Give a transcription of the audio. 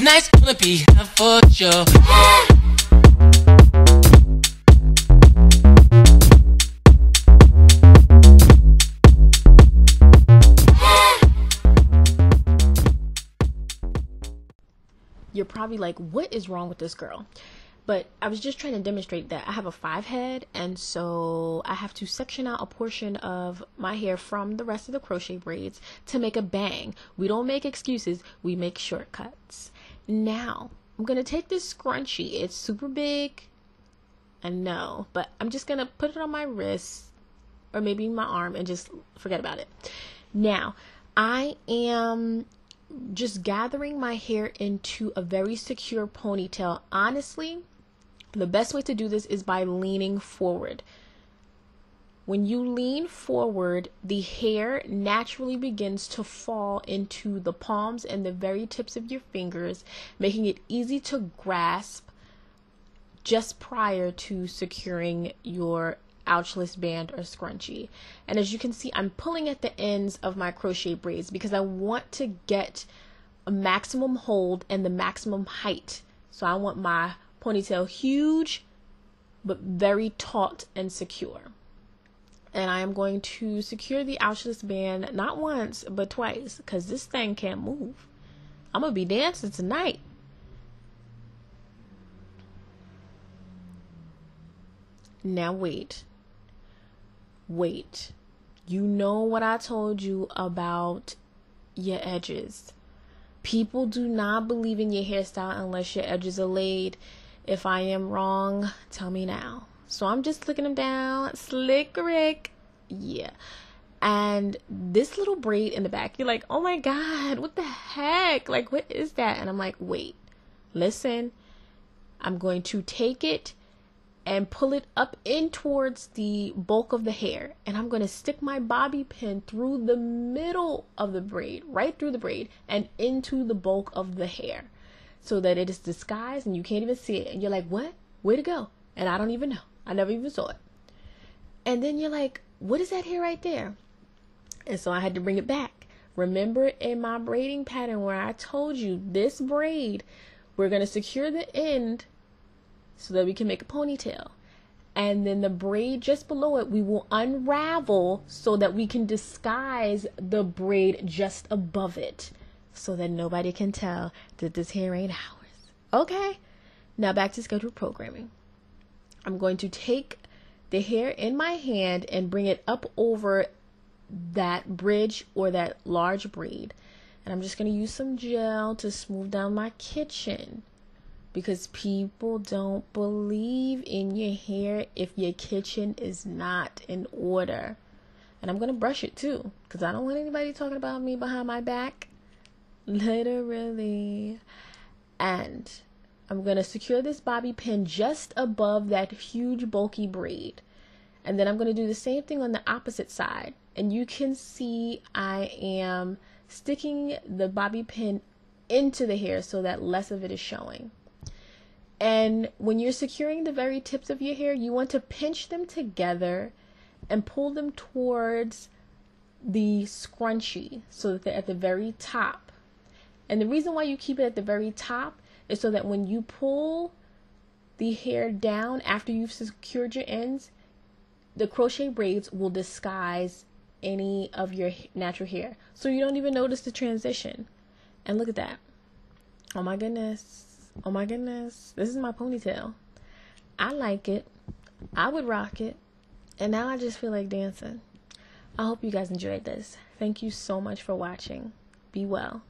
Tonight's gonna be hot for sure. You're probably like, what is wrong with this girl? But I was just trying to demonstrate that I have a five head, and so I have to section out a portion of my hair from the rest of the crochet braids to make a bang. We don't make excuses, we make shortcuts. Now, I'm gonna take this scrunchie. It's super big. I know, but I'm just gonna put it on my wrist or maybe my arm and just forget about it. Now, I am just gathering my hair into a very secure ponytail. Honestly, the best way to do this is by leaning forward. When you lean forward, the hair naturally begins to fall into the palms and the very tips of your fingers, making it easy to grasp just prior to securing your ouchless band or scrunchie. And as you can see, I'm pulling at the ends of my crochet braids because I want to get a maximum hold and the maximum height. So I want my ponytail huge, but very taut and secure. And I am going to secure the ouchless band not once, but twice, because this thing can't move. I'm to be dancing tonight. Now wait. Wait. You know what I told you about your edges. People do not believe in your hairstyle unless your edges are laid. If I am wrong, tell me now. So I'm just looking them down. Slick Rick. Yeah. And this little braid in the back, you're like, oh my God, what the heck? Like, what is that? And I'm like, wait, listen. I'm going to take it and pull it up in towards the bulk of the hair. And I'm going to stick my bobby pin through the middle of the braid, right through the braid, and into the bulk of the hair so that it is disguised and you can't even see it. And you're like, what? Where to go? And I don't even know. I never even saw it. And then you're like, what is that hair right there? And so I had to bring it back. Remember in my braiding pattern where I told you this braid, we're going to secure the end so that we can make a ponytail. And then the braid just below it, we will unravel so that we can disguise the braid just above it so that nobody can tell that this hair ain't ours. Okay, now back to scheduled programming. I'm going to take the hair in my hand and bring it up over that bridge or that large braid. And I'm just going to use some gel to smooth down my kitchen because people don't believe in your hair if your kitchen is not in order. And I'm going to brush it too because I don't want anybody talking about me behind my back. Literally. And I'm going to secure this bobby pin just above that huge bulky braid. And then I'm going to do the same thing on the opposite side. And you can see I am sticking the bobby pin into the hair so that less of it is showing. And when you're securing the very tips of your hair, you want to pinch them together and pull them towards the scrunchie so that they're at the very top. And the reason why you keep it at the very top is so that when you pull the hair down after you've secured your ends, the crochet braids will disguise any of your natural hair. So you don't even notice the transition. And look at that. Oh my goodness. Oh my goodness. This is my ponytail. I like it. I would rock it. And now I just feel like dancing. I hope you guys enjoyed this. Thank you so much for watching. Be well.